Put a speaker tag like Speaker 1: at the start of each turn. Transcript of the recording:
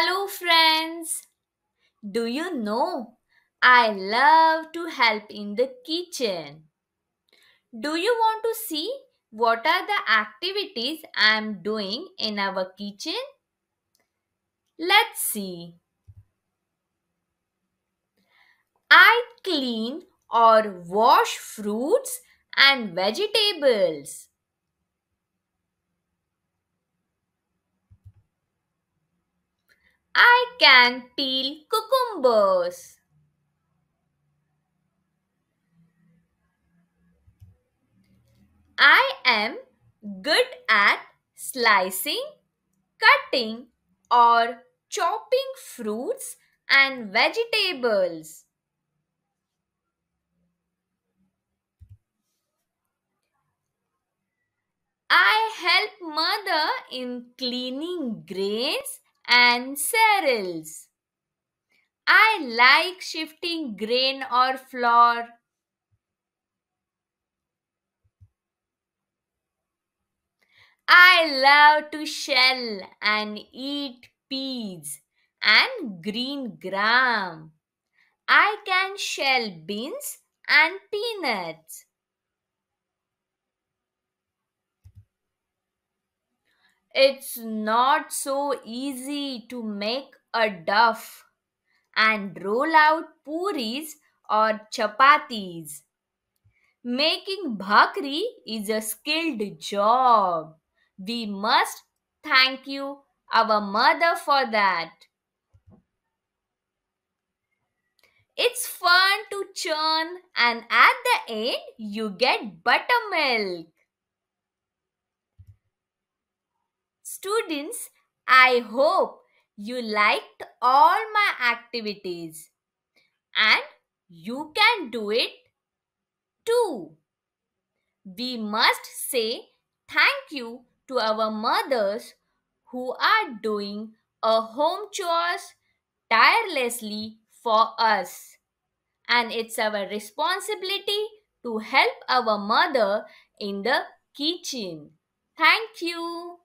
Speaker 1: Hello, friends. Do you know I love to help in the kitchen? Do you want to see what are the activities I am doing in our kitchen? Let's see. I clean or wash fruits and vegetables. I can peel cucumbers. I am good at slicing, cutting, or chopping fruits and vegetables. I help mother in cleaning grains and cereals. I like shifting grain or flour. I love to shell and eat peas and green gram. I can shell beans and peanuts. It's not so easy to make a duff and roll out puris or chapatis. Making bhakri is a skilled job. We must thank you, our mother, for that. It's fun to churn, and at the end, you get buttermilk. Students, I hope you liked all my activities and you can do it too. We must say thank you to our mothers who are doing a home chores tirelessly for us. And it's our responsibility to help our mother in the kitchen. Thank you.